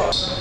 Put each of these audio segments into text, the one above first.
shot.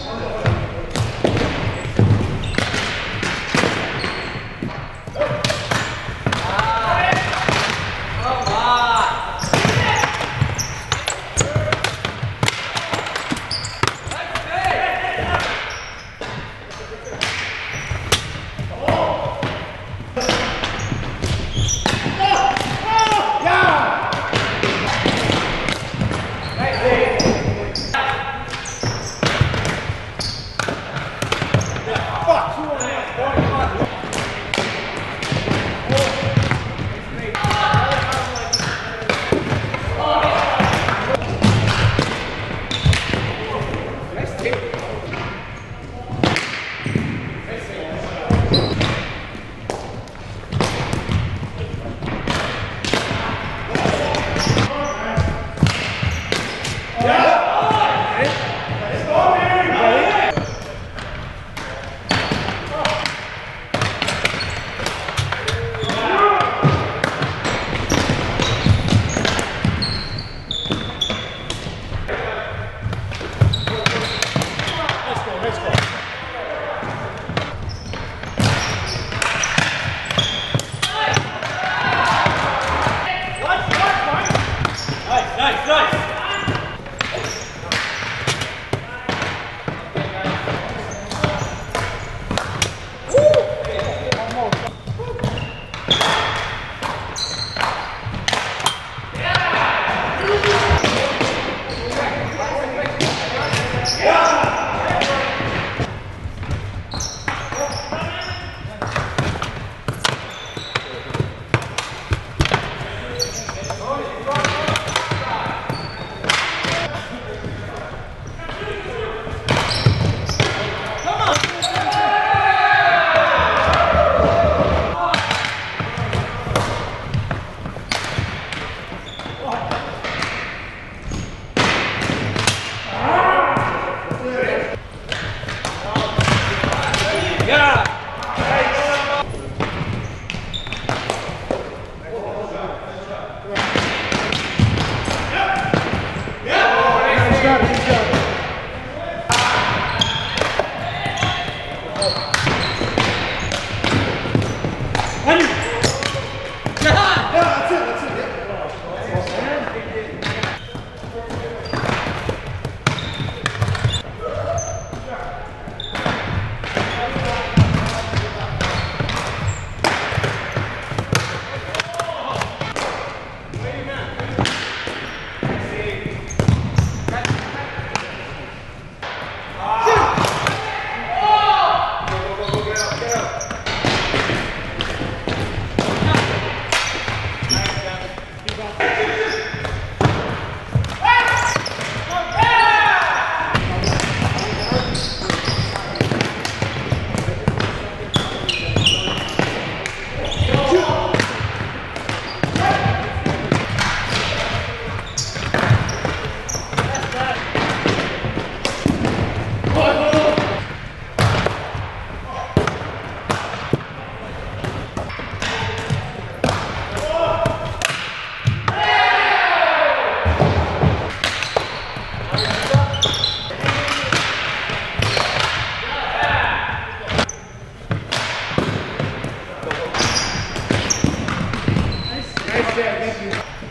Nice, nice. Thank you. Thank you.